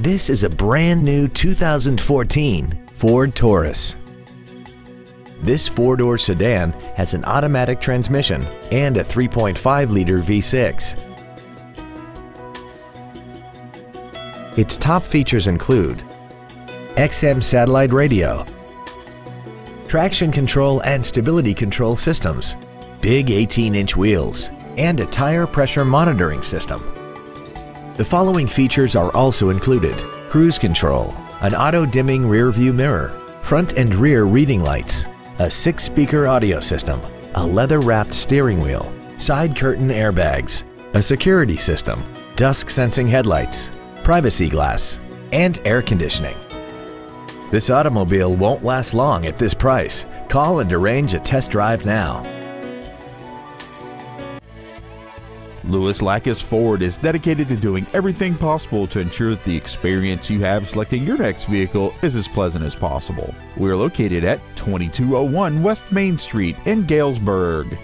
This is a brand new 2014 Ford Taurus. This four-door sedan has an automatic transmission and a 3.5-liter V6. Its top features include XM satellite radio, traction control and stability control systems, big 18-inch wheels, and a tire pressure monitoring system. The following features are also included. Cruise control, an auto-dimming rear view mirror, front and rear reading lights, a six-speaker audio system, a leather-wrapped steering wheel, side curtain airbags, a security system, dusk sensing headlights, privacy glass, and air conditioning. This automobile won't last long at this price. Call and arrange a test drive now. Louis Lakis Ford is dedicated to doing everything possible to ensure that the experience you have selecting your next vehicle is as pleasant as possible. We are located at 2201 West Main Street in Galesburg.